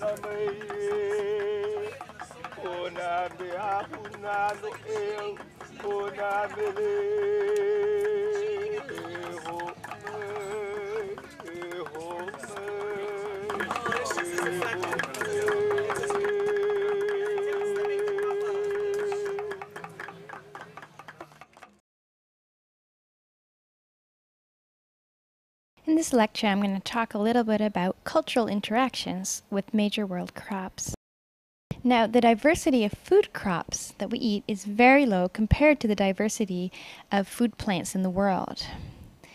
na mai o na me ahu na no this lecture, I'm going to talk a little bit about cultural interactions with major world crops. Now, the diversity of food crops that we eat is very low compared to the diversity of food plants in the world.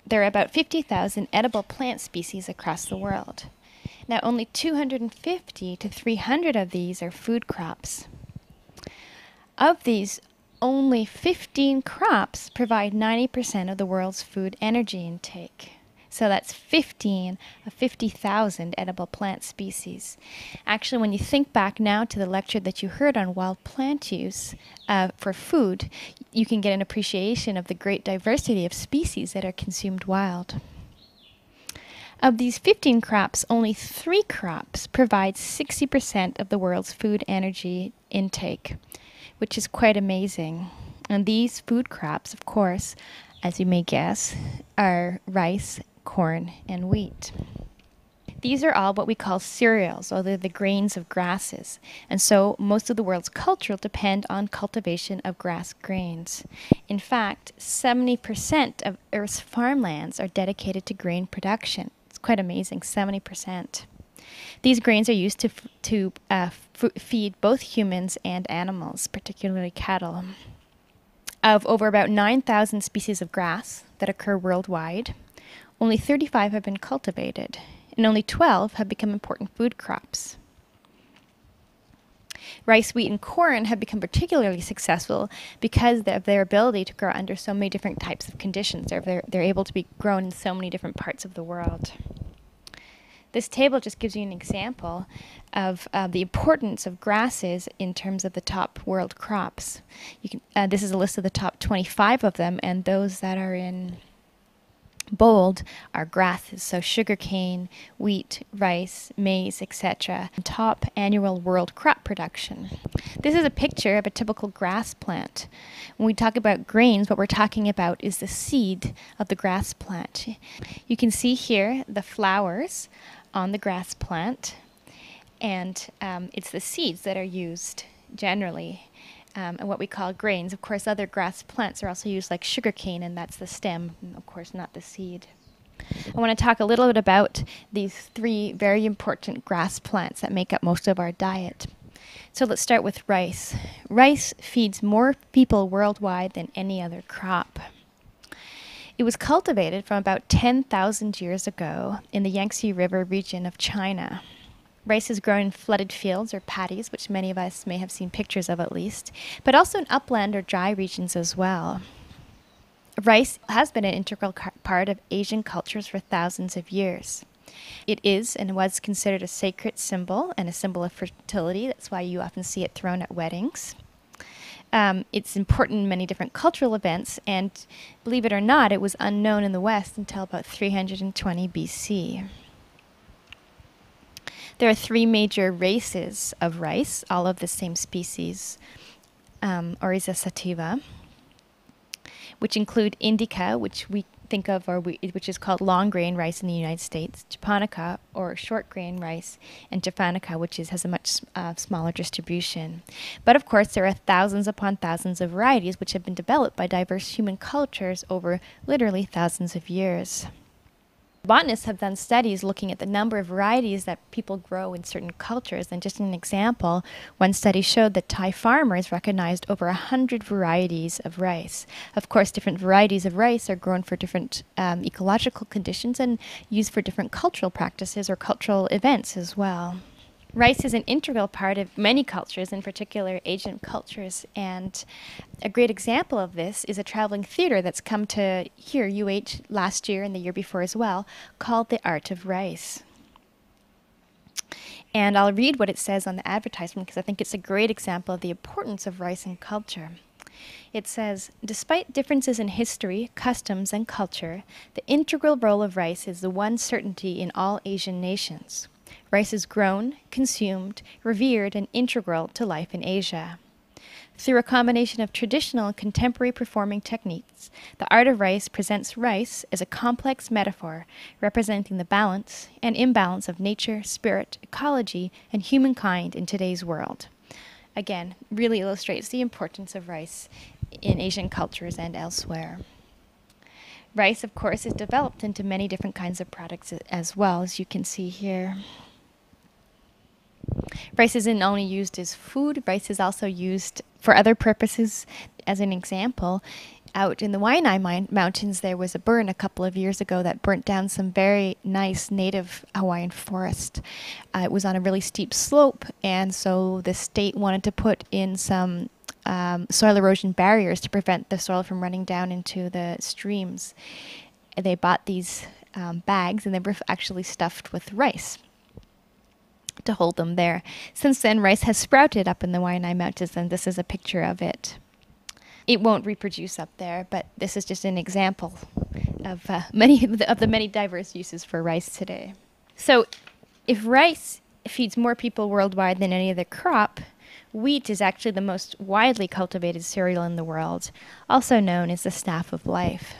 There are about 50,000 edible plant species across the world. Now, only 250 to 300 of these are food crops. Of these, only 15 crops provide 90% of the world's food energy intake. So that's 15 of 50,000 edible plant species. Actually, when you think back now to the lecture that you heard on wild plant use uh, for food, you can get an appreciation of the great diversity of species that are consumed wild. Of these 15 crops, only three crops provide 60% of the world's food energy intake, which is quite amazing. And these food crops, of course, as you may guess, are rice, corn, and wheat. These are all what we call cereals, or they're the grains of grasses. And so most of the world's culture depend on cultivation of grass grains. In fact, 70% of Earth's farmlands are dedicated to grain production. It's quite amazing, 70%. These grains are used to, f- to uh, f- feed both humans and animals, particularly cattle. Of over about 9,000 species of grass that occur worldwide, only 35 have been cultivated, and only 12 have become important food crops. Rice, wheat, and corn have become particularly successful because of their ability to grow under so many different types of conditions. They're, they're, they're able to be grown in so many different parts of the world. This table just gives you an example of uh, the importance of grasses in terms of the top world crops. You can, uh, this is a list of the top 25 of them, and those that are in bold are grasses, so sugarcane, wheat, rice, maize, etc. Top annual world crop production. This is a picture of a typical grass plant. When we talk about grains, what we're talking about is the seed of the grass plant. You can see here the flowers on the grass plant, and um, it's the seeds that are used generally um, and what we call grains. Of course, other grass plants are also used, like sugarcane, and that's the stem, of course, not the seed. I want to talk a little bit about these three very important grass plants that make up most of our diet. So let's start with rice. Rice feeds more people worldwide than any other crop. It was cultivated from about 10,000 years ago in the Yangtze River region of China. Rice is grown in flooded fields or paddies, which many of us may have seen pictures of at least, but also in upland or dry regions as well. Rice has been an integral part of Asian cultures for thousands of years. It is and was considered a sacred symbol and a symbol of fertility. That's why you often see it thrown at weddings. Um, it's important in many different cultural events, and believe it or not, it was unknown in the West until about 320 BC. There are three major races of rice, all of the same species, um, Oryza sativa, which include indica, which we think of, or we, which is called long grain rice in the United States, japonica, or short grain rice, and javanica, which is, has a much uh, smaller distribution. But of course, there are thousands upon thousands of varieties which have been developed by diverse human cultures over literally thousands of years. Botanists have done studies looking at the number of varieties that people grow in certain cultures. And just an example, one study showed that Thai farmers recognized over 100 varieties of rice. Of course, different varieties of rice are grown for different um, ecological conditions and used for different cultural practices or cultural events as well. Rice is an integral part of many cultures, in particular Asian cultures, and a great example of this is a traveling theater that's come to here, UH, last year and the year before as well, called The Art of Rice. And I'll read what it says on the advertisement because I think it's a great example of the importance of rice in culture. It says, despite differences in history, customs, and culture, the integral role of rice is the one certainty in all Asian nations. Rice is grown, consumed, revered, and integral to life in Asia. Through a combination of traditional and contemporary performing techniques, the art of rice presents rice as a complex metaphor representing the balance and imbalance of nature, spirit, ecology, and humankind in today's world. Again, really illustrates the importance of rice in Asian cultures and elsewhere. Rice, of course, is developed into many different kinds of products as well, as you can see here. Rice isn't only used as food, rice is also used for other purposes. As an example, out in the Waianae Mountains, there was a burn a couple of years ago that burnt down some very nice native Hawaiian forest. Uh, it was on a really steep slope, and so the state wanted to put in some um, soil erosion barriers to prevent the soil from running down into the streams. They bought these um, bags, and they were actually stuffed with rice to hold them there. Since then, rice has sprouted up in the Waianae Mountains, and this is a picture of it. It won't reproduce up there, but this is just an example of uh, many of the, of the many diverse uses for rice today. So, if rice feeds more people worldwide than any other crop, wheat is actually the most widely cultivated cereal in the world, also known as the staff of life.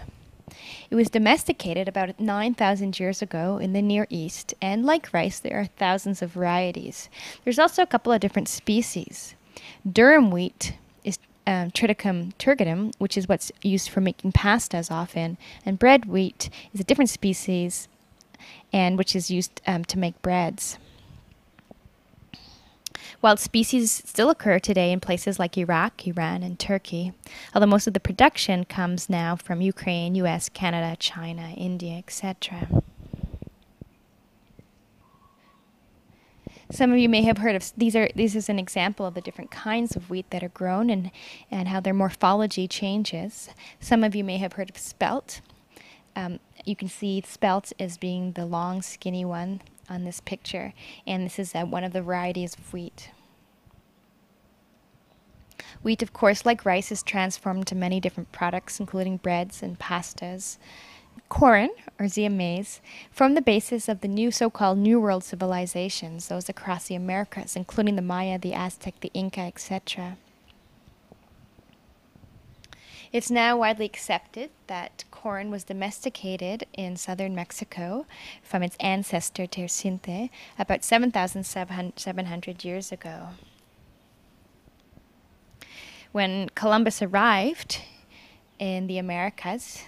It was domesticated about 9,000 years ago in the Near East, and like rice, there are thousands of varieties. There's also a couple of different species. Durum wheat is um, Triticum turgidum, which is what's used for making pastas often, and bread wheat is a different species, and which is used um, to make breads. Wild species still occur today in places like Iraq, Iran, and Turkey, although most of the production comes now from Ukraine, US, Canada, China, India, etc. Some of you may have heard of these are this is an example of the different kinds of wheat that are grown and, and how their morphology changes. Some of you may have heard of spelt. Um, you can see spelt as being the long skinny one on this picture, and this is uh, one of the varieties of wheat. Wheat, of course, like rice, is transformed to many different products, including breads and pastas. Corn, or Zea mays, formed the basis of the new so-called New World civilizations, those across the Americas, including the Maya, the Aztec, the Inca, etc. It's now widely accepted that corn was domesticated in southern Mexico from its ancestor Teosinte about 7,700 years ago. When Columbus arrived in the Americas,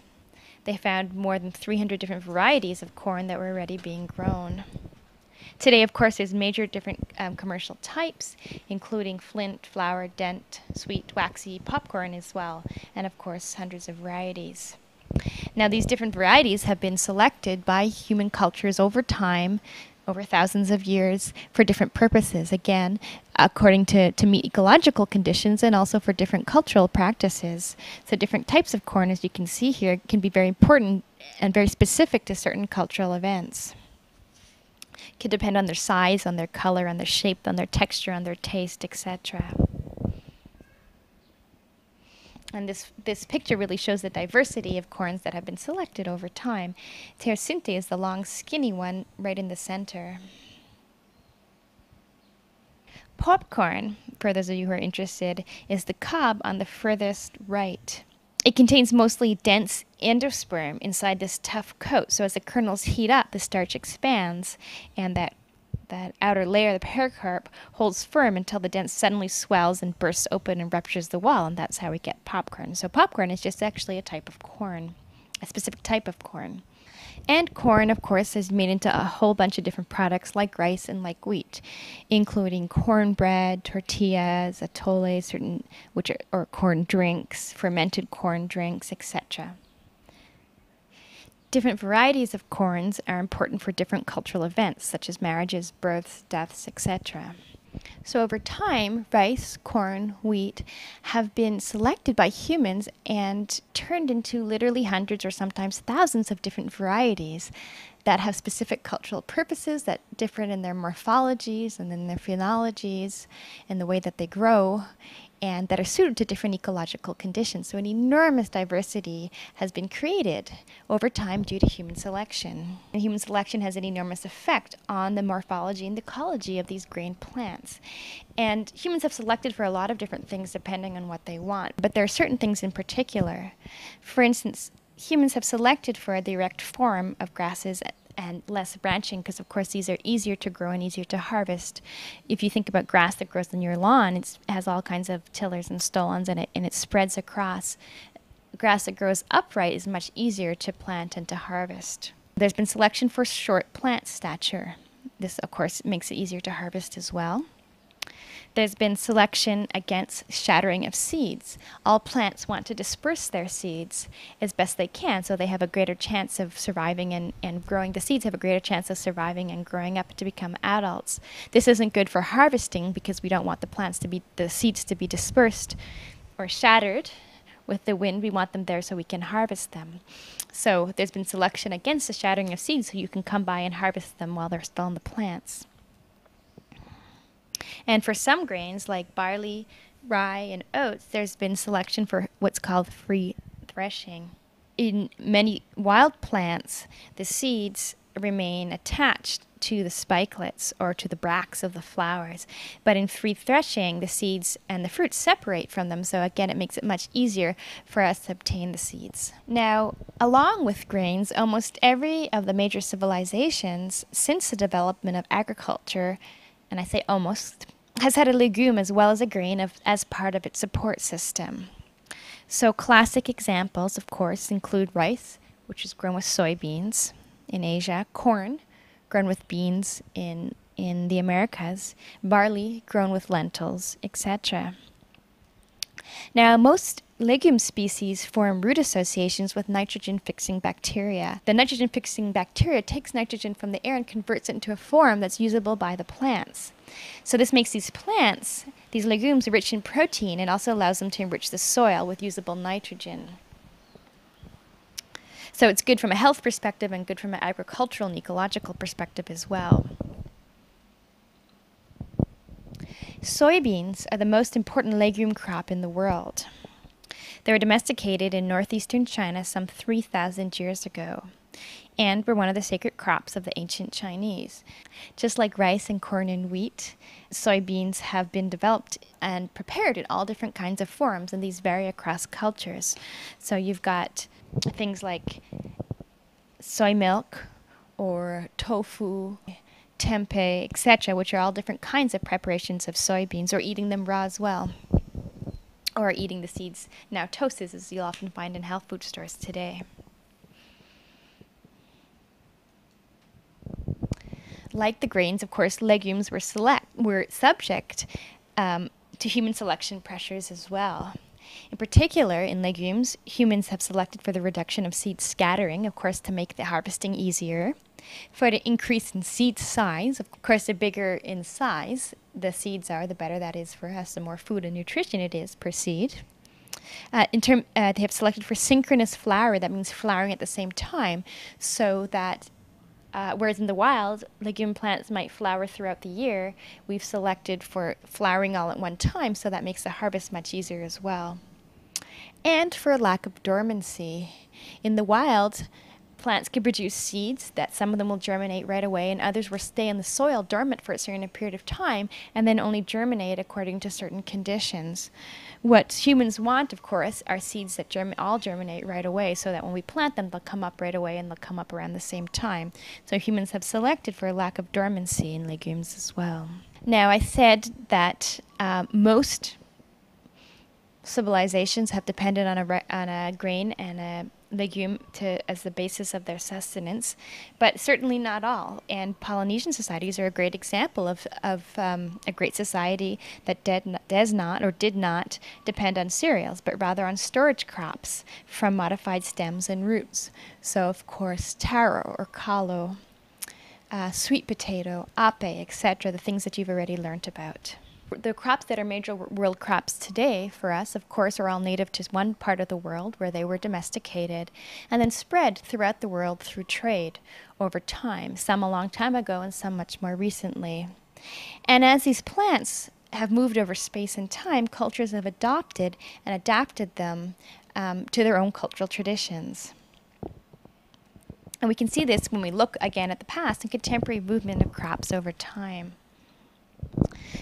they found more than 300 different varieties of corn that were already being grown. Today, of course, there's major different um, commercial types, including flint, flour, dent, sweet, waxy, popcorn as well, and of course, hundreds of varieties. Now, these different varieties have been selected by human cultures over time, over thousands of years, for different purposes, again, according to, to meet ecological conditions and also for different cultural practices. So, different types of corn, as you can see here, can be very important and very specific to certain cultural events can depend on their size, on their color, on their shape, on their texture, on their taste, etc. And this, this picture really shows the diversity of corns that have been selected over time. Teosinte is the long, skinny one right in the center. Popcorn, for those of you who are interested, is the cob on the furthest right. It contains mostly dense endosperm inside this tough coat. So as the kernels heat up, the starch expands, and that that outer layer, the pericarp, holds firm until the dent suddenly swells and bursts open and ruptures the wall, and that's how we get popcorn. So popcorn is just actually a type of corn, a specific type of corn. And corn, of course, is made into a whole bunch of different products like rice and like wheat, including cornbread, tortillas, atole, certain which are or corn drinks, fermented corn drinks, etc. Different varieties of corns are important for different cultural events, such as marriages, births, deaths, etc. So over time, rice, corn, wheat have been selected by humans and turned into literally hundreds or sometimes thousands of different varieties. that have specific cultural purposes that differ in their morphologies and in their phenologies and the way that they grow and that are suited to different ecological conditions. So, an enormous diversity has been created over time due to human selection. And human selection has an enormous effect on the morphology and the ecology of these grain plants. And humans have selected for a lot of different things depending on what they want, but there are certain things in particular. For instance, humans have selected for the erect form of grasses and less branching because of course these are easier to grow and easier to harvest. If you think about grass that grows on your lawn it has all kinds of tillers and stolons in it and it spreads across. Grass that grows upright is much easier to plant and to harvest. There's been selection for short plant stature. This of course makes it easier to harvest as well there's been selection against shattering of seeds. All plants want to disperse their seeds as best they can, so they have a greater chance of surviving and, and growing. The seeds have a greater chance of surviving and growing up to become adults. This isn't good for harvesting because we don't want the plants to be, the seeds to be dispersed or shattered with the wind. We want them there so we can harvest them. So there's been selection against the shattering of seeds so you can come by and harvest them while they're still in the plants. And for some grains like barley, rye, and oats, there's been selection for what's called free threshing. In many wild plants, the seeds remain attached to the spikelets or to the bracts of the flowers. But in free threshing, the seeds and the fruits separate from them, so again, it makes it much easier for us to obtain the seeds. Now, along with grains, almost every of the major civilizations since the development of agriculture and I say almost, has had a legume as well as a grain of, as part of its support system. So, classic examples, of course, include rice, which is grown with soybeans in Asia, corn, grown with beans in, in the Americas, barley, grown with lentils, etc. Now, most legume species form root associations with nitrogen fixing bacteria. The nitrogen fixing bacteria takes nitrogen from the air and converts it into a form that's usable by the plants. So, this makes these plants, these legumes, rich in protein and also allows them to enrich the soil with usable nitrogen. So, it's good from a health perspective and good from an agricultural and ecological perspective as well. Soybeans are the most important legume crop in the world. They were domesticated in northeastern China some 3,000 years ago and were one of the sacred crops of the ancient Chinese. Just like rice and corn and wheat, soybeans have been developed and prepared in all different kinds of forms, and these vary across cultures. So you've got things like soy milk or tofu tempeh, etc., which are all different kinds of preparations of soybeans, or eating them raw as well, or eating the seeds now toasted, as you'll often find in health food stores today. Like the grains, of course, legumes were select were subject um, to human selection pressures as well. In particular, in legumes, humans have selected for the reduction of seed scattering, of course, to make the harvesting easier for the increase in seed size. Of course, the bigger in size the seeds are, the better that is for us, the more food and nutrition it is per seed. Uh, in term, uh, they have selected for synchronous flower, that means flowering at the same time, so that uh, whereas in the wild, legume plants might flower throughout the year, we've selected for flowering all at one time, so that makes the harvest much easier as well. And for a lack of dormancy. In the wild, Plants can produce seeds that some of them will germinate right away and others will stay in the soil dormant for a certain period of time and then only germinate according to certain conditions. What humans want, of course, are seeds that germ- all germinate right away so that when we plant them, they'll come up right away and they'll come up around the same time. So humans have selected for a lack of dormancy in legumes as well. Now, I said that uh, most civilizations have depended on a, on a grain and a legume to as the basis of their sustenance, but certainly not all. And Polynesian societies are a great example of, of um, a great society that did, does not or did not depend on cereals, but rather on storage crops from modified stems and roots. So, of course, taro or kalo, uh, sweet potato, ape, etc., the things that you've already learned about. The crops that are major world crops today for us, of course, are all native to one part of the world where they were domesticated and then spread throughout the world through trade over time, some a long time ago and some much more recently. And as these plants have moved over space and time, cultures have adopted and adapted them um, to their own cultural traditions. And we can see this when we look again at the past and contemporary movement of crops over time.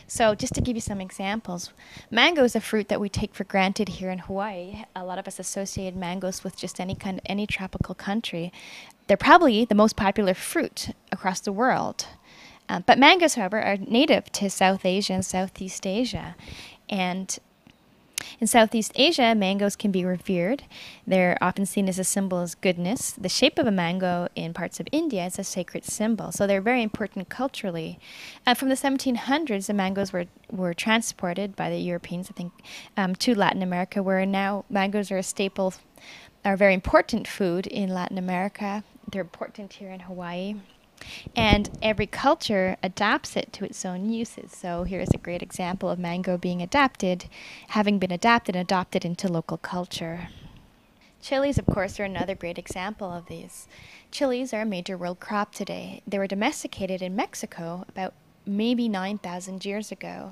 So, just to give you some examples, mango is a fruit that we take for granted here in Hawaii. A lot of us associate mangoes with just any kind, any tropical country. They're probably the most popular fruit across the world. Uh, but mangoes, however, are native to South Asia and Southeast Asia, and in Southeast Asia, mangoes can be revered. They're often seen as a symbol of goodness. The shape of a mango in parts of India is a sacred symbol, so they're very important culturally. Uh, from the 1700s, the mangoes were, were transported by the Europeans, I think, um, to Latin America, where now mangoes are a staple, are very important food in Latin America. They're important here in Hawaii. And every culture adapts it to its own uses. So here's a great example of mango being adapted, having been adapted and adopted into local culture. Chilies, of course, are another great example of these. Chilies are a major world crop today. They were domesticated in Mexico about maybe 9,000 years ago.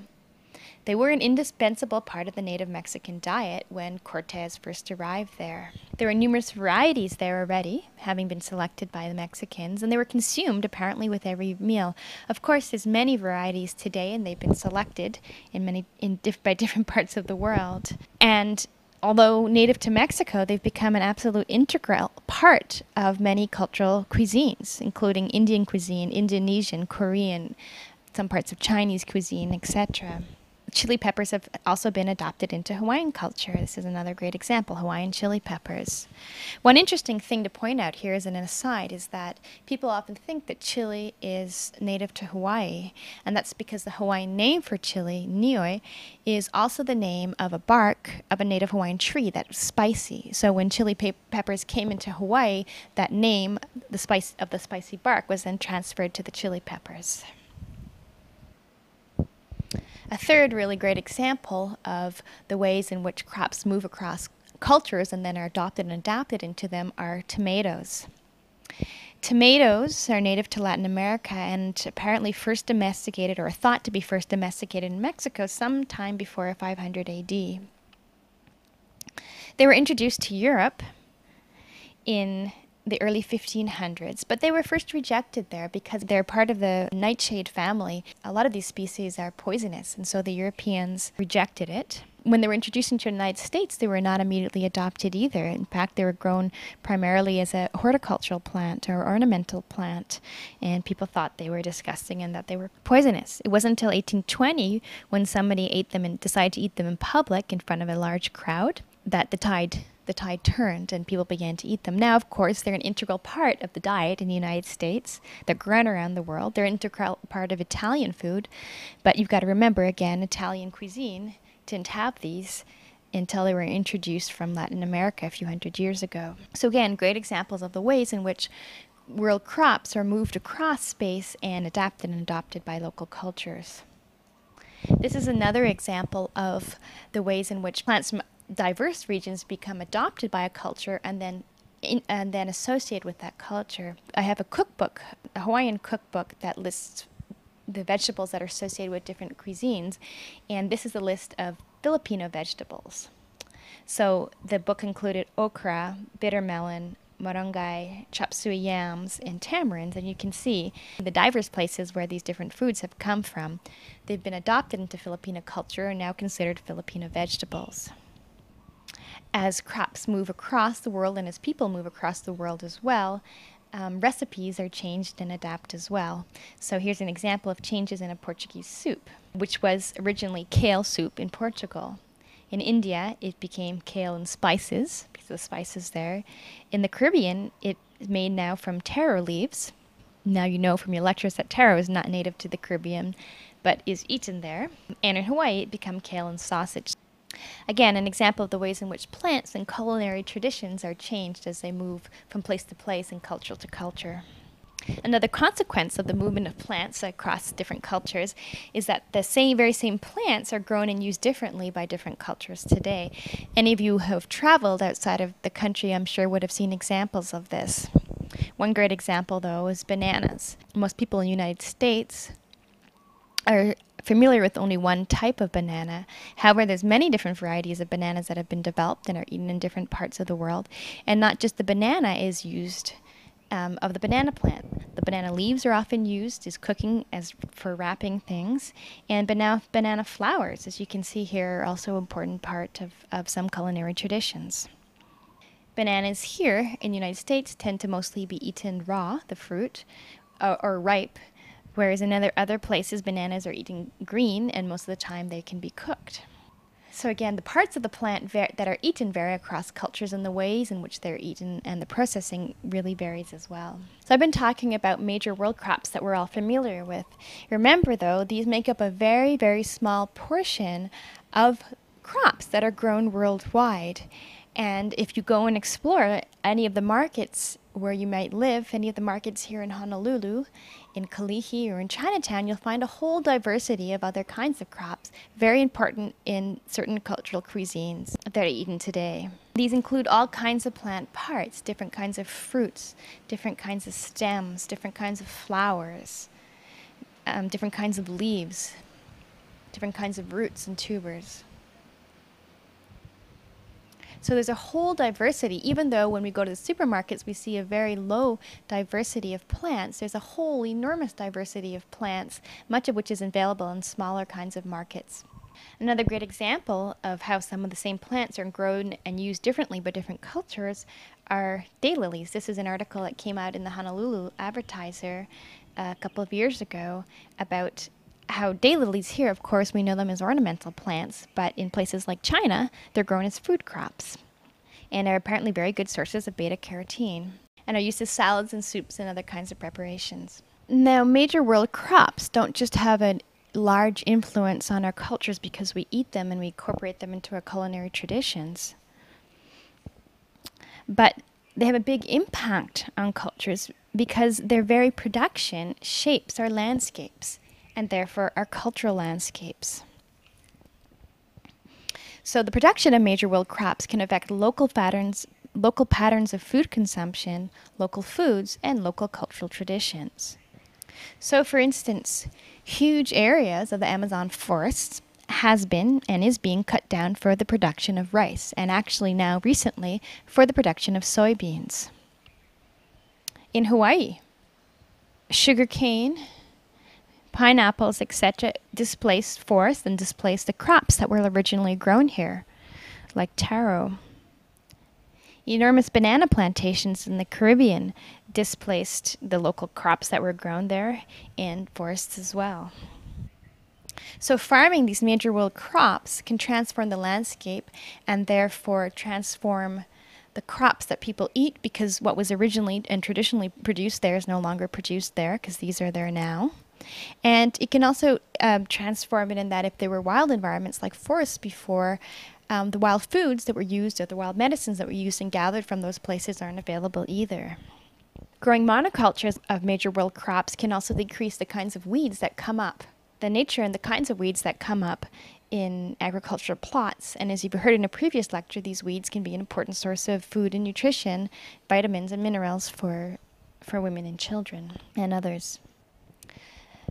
They were an indispensable part of the native Mexican diet when Cortez first arrived there. There were numerous varieties there already, having been selected by the Mexicans, and they were consumed apparently with every meal. Of course, there's many varieties today, and they've been selected in many in diff- by different parts of the world. And although native to Mexico, they've become an absolute integral part of many cultural cuisines, including Indian cuisine, Indonesian, Korean, some parts of Chinese cuisine, etc chili peppers have also been adopted into Hawaiian culture. This is another great example Hawaiian chili peppers. One interesting thing to point out here as an aside is that people often think that chili is native to Hawaii, and that's because the Hawaiian name for chili, nioi, is also the name of a bark of a native Hawaiian tree that's spicy. So when chili pe- peppers came into Hawaii, that name, the spice of the spicy bark, was then transferred to the chili peppers. A third really great example of the ways in which crops move across cultures and then are adopted and adapted into them are tomatoes. Tomatoes are native to Latin America and apparently first domesticated or thought to be first domesticated in Mexico sometime before 500 AD. They were introduced to Europe in the early 1500s, but they were first rejected there because they're part of the nightshade family. A lot of these species are poisonous, and so the Europeans rejected it. When they were introduced into the United States, they were not immediately adopted either. In fact, they were grown primarily as a horticultural plant or ornamental plant, and people thought they were disgusting and that they were poisonous. It wasn't until 1820 when somebody ate them and decided to eat them in public in front of a large crowd that the tide the tide turned and people began to eat them. Now, of course, they're an integral part of the diet in the United States. They're grown around the world. They're an integral part of Italian food. But you've got to remember, again, Italian cuisine didn't have these until they were introduced from Latin America a few hundred years ago. So, again, great examples of the ways in which world crops are moved across space and adapted and adopted by local cultures. This is another example of the ways in which plants diverse regions become adopted by a culture and then in, and then associated with that culture. I have a cookbook, a Hawaiian cookbook that lists the vegetables that are associated with different cuisines, and this is a list of Filipino vegetables. So the book included okra, bitter melon, barangay, chop suey yams, and tamarinds, and you can see the diverse places where these different foods have come from. They've been adopted into Filipino culture and now considered Filipino vegetables as crops move across the world and as people move across the world as well, um, recipes are changed and adapt as well. So here's an example of changes in a Portuguese soup, which was originally kale soup in Portugal. In India, it became kale and spices because of the spices there. In the Caribbean, it is made now from taro leaves. Now you know from your lectures that taro is not native to the Caribbean, but is eaten there. And in Hawaii, it became kale and sausage. Again, an example of the ways in which plants and culinary traditions are changed as they move from place to place and culture to culture. Another consequence of the movement of plants across different cultures is that the same very same plants are grown and used differently by different cultures today. Any of you who have traveled outside of the country, I'm sure, would have seen examples of this. One great example, though, is bananas. Most people in the United States are familiar with only one type of banana. However, there's many different varieties of bananas that have been developed and are eaten in different parts of the world. And not just the banana is used um, of the banana plant. The banana leaves are often used as cooking as for wrapping things, and banana banana flowers, as you can see here, are also an important part of, of some culinary traditions. Bananas here in the United States tend to mostly be eaten raw, the fruit, or, or ripe, whereas in other other places bananas are eaten green, and most of the time they can be cooked. So again, the parts of the plant that are eaten vary across cultures and the ways in which they're eaten and the processing really varies as well. So I've been talking about major world crops that we're all familiar with. Remember though, these make up a very, very small portion of crops that are grown worldwide. And if you go and explore any of the markets where you might live, any of the markets here in Honolulu, in Kalihi, or in Chinatown, you'll find a whole diversity of other kinds of crops, very important in certain cultural cuisines that are eaten today. These include all kinds of plant parts, different kinds of fruits, different kinds of stems, different kinds of flowers, um, different kinds of leaves, different kinds of roots and tubers. So there's a whole diversity, even though when we go to the supermarkets, we see a very low diversity of plants, there's a whole enormous diversity of plants, much of which is available in smaller kinds of markets. Another great example of how some of the same plants are grown and used differently by different cultures are daylilies. This is an article that came out in the Honolulu Advertiser uh, a couple of years ago about how daylilies here, of course, we know them as ornamental plants, but in places like China, they're grown as food crops and are apparently very good sources of beta carotene and are used as salads and soups and other kinds of preparations. Now, major world crops don't just have a large influence on our cultures because we eat them and we incorporate them into our culinary traditions, but they have a big impact on cultures because their very production shapes our landscapes and therefore our cultural landscapes. So the production of major world crops can affect local patterns, local patterns of food consumption, local foods, and local cultural traditions. So for instance, huge areas of the Amazon forests has been and is being cut down for the production of rice, and actually now recently for the production of soybeans. In Hawaii, sugarcane pineapples, etc., displaced forests and displaced the crops that were originally grown here, like taro. Enormous banana plantations in the Caribbean displaced the local crops that were grown there and forests as well. So, farming these major world crops can transform the landscape and therefore transform the crops that people eat because what was originally and traditionally produced there is no longer produced there because these are there now. And it can also um, transform it in that if there were wild environments like forests before, um, the wild foods that were used or the wild medicines that were used and gathered from those places aren't available either. Growing monocultures of major world crops can also decrease the kinds of weeds that come up, the nature and the kinds of weeds that come up in agricultural plots. And as you've heard in a previous lecture, these weeds can be an important source of food and nutrition, vitamins and minerals for, for women and children and others.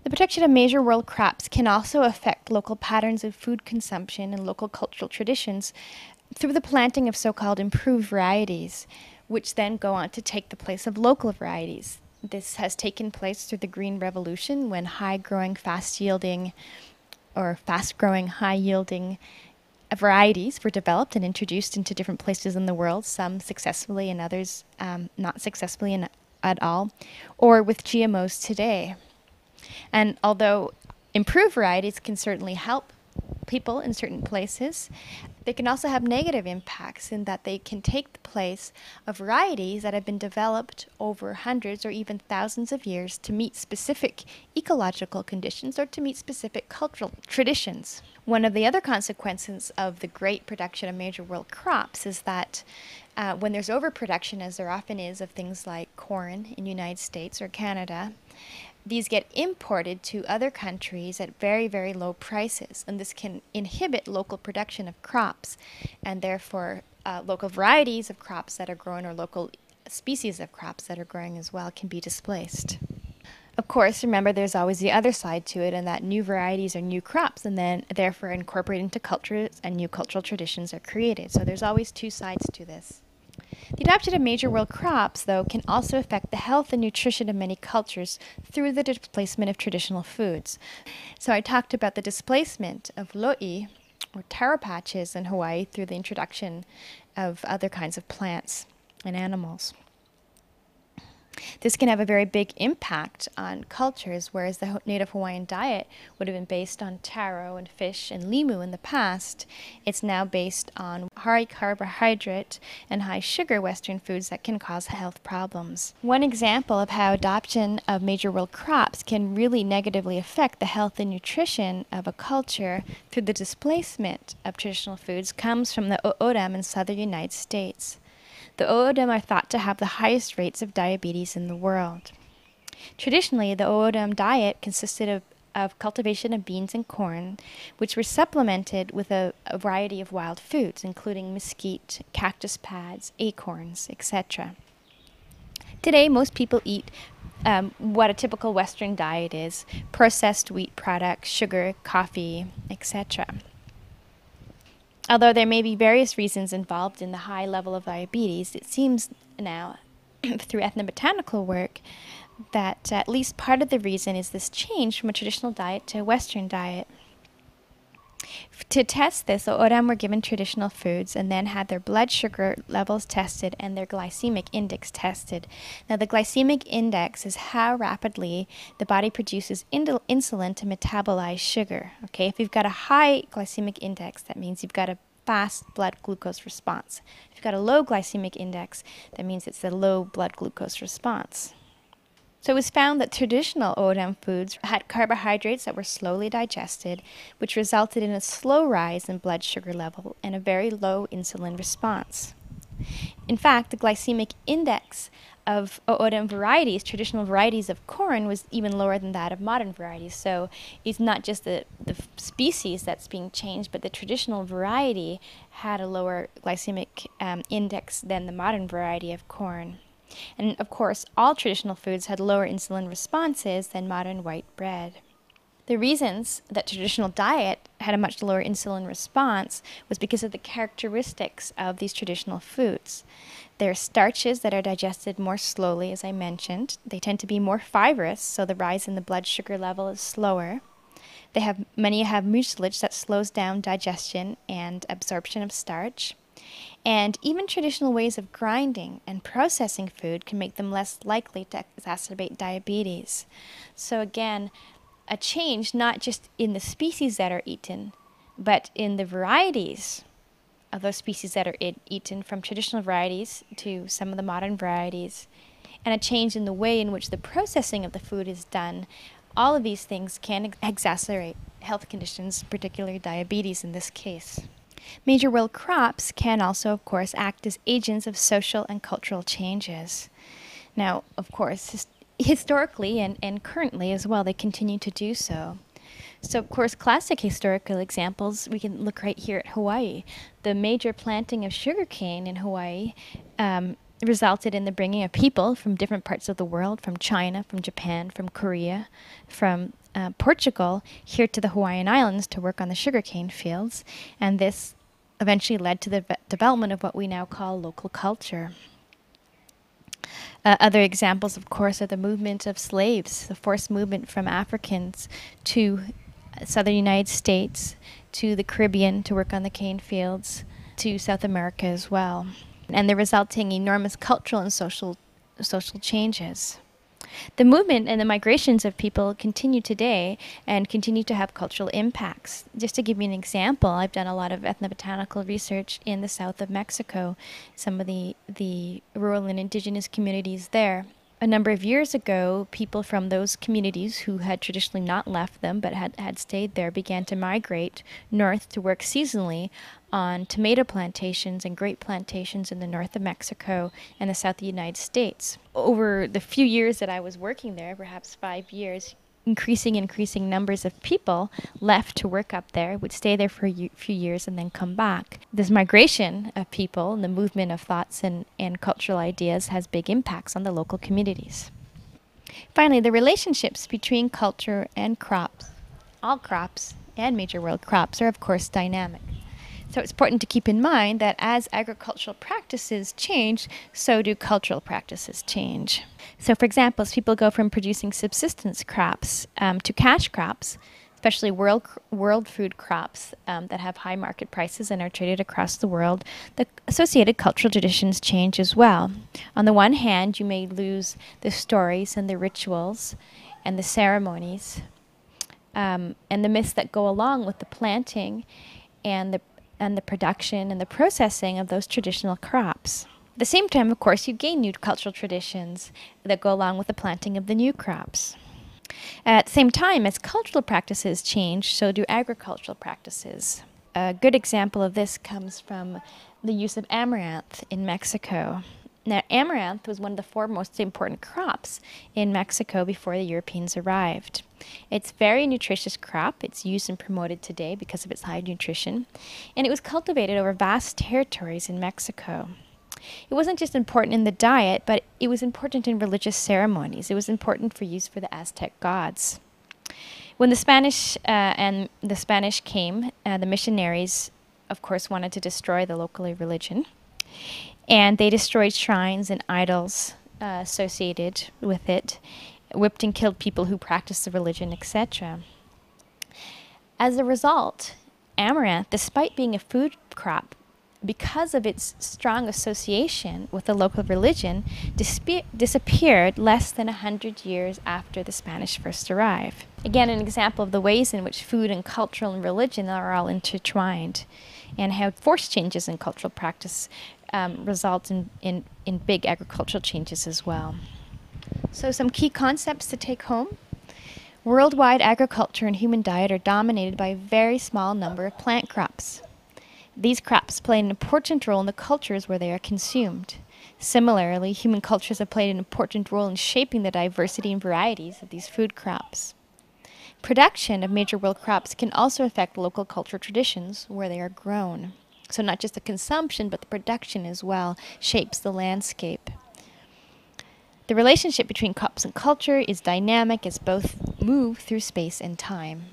The protection of major world crops can also affect local patterns of food consumption and local cultural traditions through the planting of so called improved varieties, which then go on to take the place of local varieties. This has taken place through the Green Revolution when high growing, fast yielding, or fast growing, high yielding varieties were developed and introduced into different places in the world, some successfully and others um, not successfully in, at all, or with GMOs today. And although improved varieties can certainly help people in certain places. They can also have negative impacts in that they can take the place of varieties that have been developed over hundreds or even thousands of years to meet specific ecological conditions or to meet specific cultural traditions. One of the other consequences of the great production of major world crops is that uh, when there's overproduction, as there often is of things like corn in the United States or Canada, these get imported to other countries at very, very low prices. And this can inhibit local production of crops and therefore uh, local varieties of crops that are grown or local species of crops that are growing as well can be displaced. Of course, remember there's always the other side to it, and that new varieties are new crops, and then therefore incorporated into cultures and new cultural traditions are created. So there's always two sides to this. The adoption of major world crops, though, can also affect the health and nutrition of many cultures through the displacement of traditional foods. So I talked about the displacement of lo'i, or taro patches in Hawaii, through the introduction of other kinds of plants and animals. This can have a very big impact on cultures, whereas the native Hawaiian diet would have been based on taro and fish and limu in the past. It's now based on high carbohydrate and high sugar Western foods that can cause health problems. One example of how adoption of major world crops can really negatively affect the health and nutrition of a culture through the displacement of traditional foods comes from the O'odham in southern United States. The O'odham are thought to have the highest rates of diabetes in the world. Traditionally, the O'odham diet consisted of, of cultivation of beans and corn, which were supplemented with a, a variety of wild foods, including mesquite, cactus pads, acorns, etc. Today, most people eat um, what a typical Western diet is processed wheat products, sugar, coffee, etc. Although there may be various reasons involved in the high level of diabetes, it seems now, through ethnobotanical work, that uh, at least part of the reason is this change from a traditional diet to a Western diet. To test this, the O'odham were given traditional foods and then had their blood sugar levels tested and their glycemic index tested. Now, the glycemic index is how rapidly the body produces insulin to metabolize sugar. Okay, if you've got a high glycemic index, that means you've got a fast blood glucose response. If you've got a low glycemic index, that means it's a low blood glucose response. So it was found that traditional O'odham foods had carbohydrates that were slowly digested, which resulted in a slow rise in blood sugar level and a very low insulin response. In fact, the glycemic index of O'odham varieties, traditional varieties of corn, was even lower than that of modern varieties. So it's not just the, the species that's being changed, but the traditional variety had a lower glycemic um, index than the modern variety of corn. And of course, all traditional foods had lower insulin responses than modern white bread. The reasons that traditional diet had a much lower insulin response was because of the characteristics of these traditional foods. There are starches that are digested more slowly, as I mentioned. They tend to be more fibrous, so the rise in the blood sugar level is slower. They have many have mucilage that slows down digestion and absorption of starch. And even traditional ways of grinding and processing food can make them less likely to exacerbate diabetes. So, again, a change not just in the species that are eaten, but in the varieties of those species that are eaten, from traditional varieties to some of the modern varieties, and a change in the way in which the processing of the food is done. All of these things can exacerbate health conditions, particularly diabetes in this case. Major world crops can also, of course, act as agents of social and cultural changes. Now, of course, historically and, and currently as well, they continue to do so. So, of course, classic historical examples, we can look right here at Hawaii. The major planting of sugarcane in Hawaii um, resulted in the bringing of people from different parts of the world, from China, from Japan, from Korea, from uh, Portugal, here to the Hawaiian Islands to work on the sugarcane fields. And this eventually led to the development of what we now call local culture. Uh, other examples, of course, are the movement of slaves, the forced movement from Africans to southern United States, to the Caribbean to work on the cane fields, to South America as well, and the resulting enormous cultural and social social changes. The movement and the migrations of people continue today and continue to have cultural impacts. Just to give you an example, I've done a lot of ethnobotanical research in the south of Mexico, some of the, the rural and indigenous communities there a number of years ago, people from those communities who had traditionally not left them but had, had stayed there began to migrate north to work seasonally on tomato plantations and grape plantations in the north of Mexico and the south of the United States. Over the few years that I was working there, perhaps five years, increasing increasing numbers of people left to work up there would stay there for a few years and then come back. This migration of people and the movement of thoughts and, and cultural ideas has big impacts on the local communities. Finally the relationships between culture and crops all crops and major world crops are of course dynamic so it's important to keep in mind that as agricultural practices change, so do cultural practices change. So, for example, as people go from producing subsistence crops um, to cash crops, especially world world food crops um, that have high market prices and are traded across the world, the associated cultural traditions change as well. On the one hand, you may lose the stories and the rituals and the ceremonies um, and the myths that go along with the planting and the and the production and the processing of those traditional crops. At the same time, of course, you gain new cultural traditions that go along with the planting of the new crops. At the same time, as cultural practices change, so do agricultural practices. A good example of this comes from the use of amaranth in Mexico. Now, amaranth was one of the four most important crops in Mexico before the Europeans arrived. It's a very nutritious crop. It's used and promoted today because of its high nutrition, and it was cultivated over vast territories in Mexico. It wasn't just important in the diet, but it was important in religious ceremonies. It was important for use for the Aztec gods. When the Spanish uh, and the Spanish came, uh, the missionaries, of course, wanted to destroy the local religion. And they destroyed shrines and idols uh, associated with it, whipped and killed people who practiced the religion, etc. As a result, amaranth, despite being a food crop, because of its strong association with the local religion, disappeared less than a hundred years after the Spanish first arrived. Again, an example of the ways in which food and cultural and religion are all intertwined, and how forced changes in cultural practice um, result in, in, in big agricultural changes as well. So, some key concepts to take home. Worldwide agriculture and human diet are dominated by a very small number of plant crops. These crops play an important role in the cultures where they are consumed. Similarly, human cultures have played an important role in shaping the diversity and varieties of these food crops. Production of major world crops can also affect local cultural traditions where they are grown. So, not just the consumption, but the production as well shapes the landscape. The relationship between crops and culture is dynamic as both move through space and time.